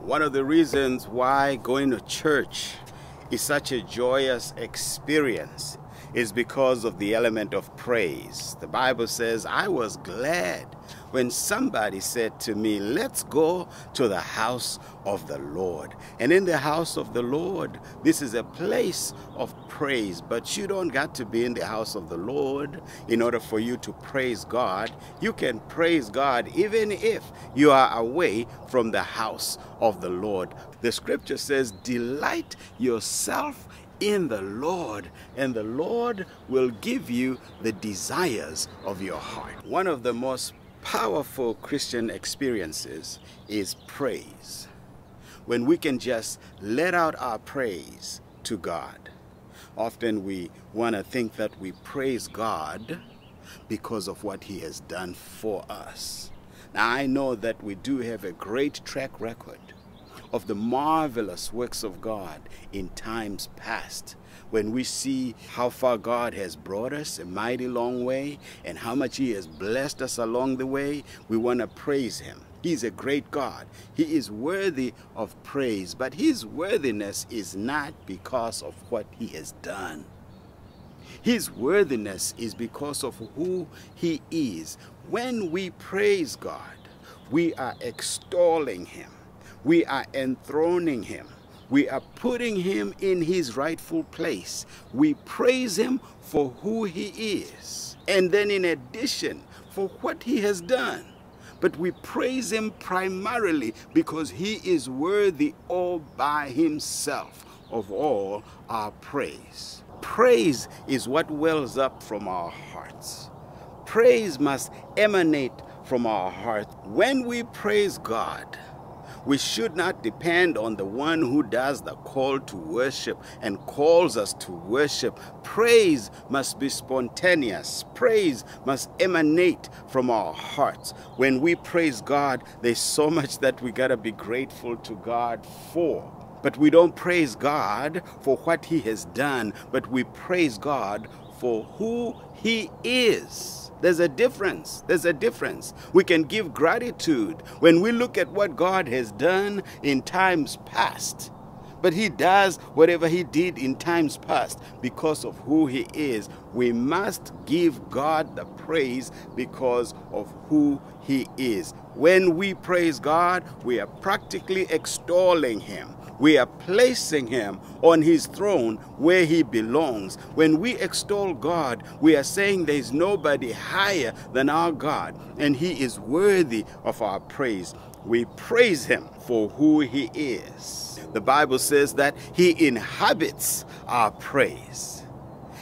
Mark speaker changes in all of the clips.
Speaker 1: One of the reasons why going to church is such a joyous experience is because of the element of praise. The Bible says, I was glad when somebody said to me, Let's go to the house of the Lord. And in the house of the Lord, this is a place of praise, but you don't got to be in the house of the Lord in order for you to praise God. You can praise God even if you are away from the house of the Lord. The scripture says, Delight yourself in the Lord, and the Lord will give you the desires of your heart. One of the most powerful Christian experiences is praise. When we can just let out our praise to God. Often we want to think that we praise God because of what He has done for us. Now, I know that we do have a great track record of the marvelous works of God in times past when we see how far God has brought us a mighty long way and how much He has blessed us along the way, we want to praise Him. He's a great God. He is worthy of praise, but His worthiness is not because of what He has done. His worthiness is because of who He is. When we praise God, we are extolling Him, we are enthroning Him. We are putting him in his rightful place. We praise him for who he is. And then, in addition, for what he has done. But we praise him primarily because he is worthy all by himself of all our praise. Praise is what wells up from our hearts. Praise must emanate from our heart. When we praise God, we should not depend on the one who does the call to worship and calls us to worship. Praise must be spontaneous. Praise must emanate from our hearts. When we praise God, there's so much that we got to be grateful to God for. But we don't praise God for what He has done, but we praise God for who He is. There's a difference. There's a difference. We can give gratitude when we look at what God has done in times past. But He does whatever He did in times past because of who He is. We must give God the praise because of who He is. When we praise God, we are practically extolling Him we are placing him on his throne where he belongs. When we extol God, we are saying there is nobody higher than our God, and he is worthy of our praise. We praise him for who he is. The Bible says that he inhabits our praise.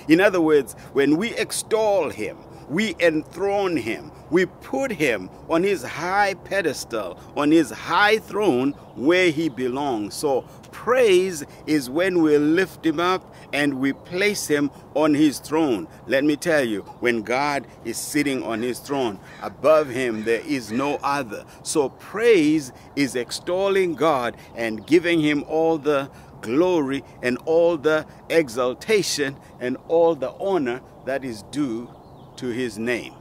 Speaker 1: In other words, when we extol him, we enthrone him. We put him on his high pedestal, on his high throne where he belongs. So praise is when we lift him up and we place him on his throne. Let me tell you, when God is sitting on his throne, above him there is no other. So praise is extolling God and giving him all the glory and all the exaltation and all the honor that is due to his name.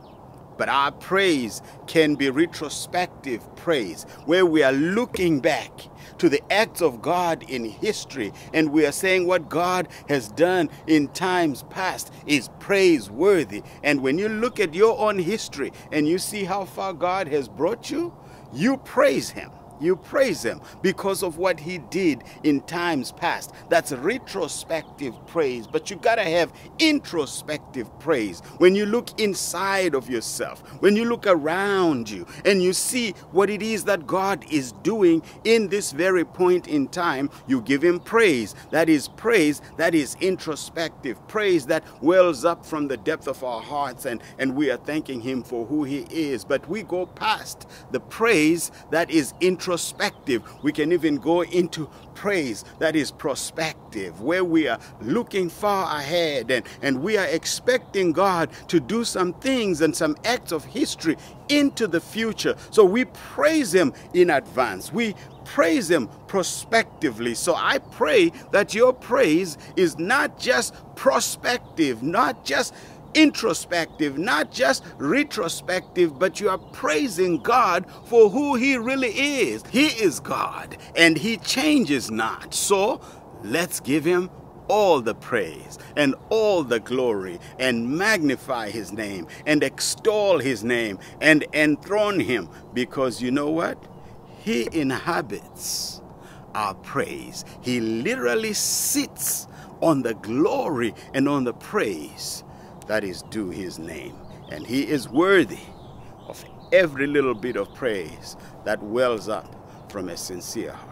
Speaker 1: But our praise can be retrospective praise, where we are looking back to the acts of God in history and we are saying what God has done in times past is praiseworthy. And when you look at your own history and you see how far God has brought you, you praise Him. You praise Him because of what He did in times past. That's retrospective praise, but you got to have introspective praise. When you look inside of yourself, when you look around you, and you see what it is that God is doing in this very point in time, you give Him praise. That is praise that is introspective, praise that wells up from the depth of our hearts, and, and we are thanking Him for who He is. But we go past the praise that is introspective introspective. We can even go into praise that is prospective, where we are looking far ahead and, and we are expecting God to do some things and some acts of history into the future. So we praise Him in advance. We praise Him prospectively. So I pray that your praise is not just prospective, not just introspective, not just retrospective, but you are praising God for who He really is. He is God and He changes not. So let's give Him all the praise and all the glory and magnify His name and extol His name and enthrone Him because you know what? He inhabits our praise. He literally sits on the glory and on the praise that is due his name. And he is worthy of every little bit of praise that wells up from a sincere heart.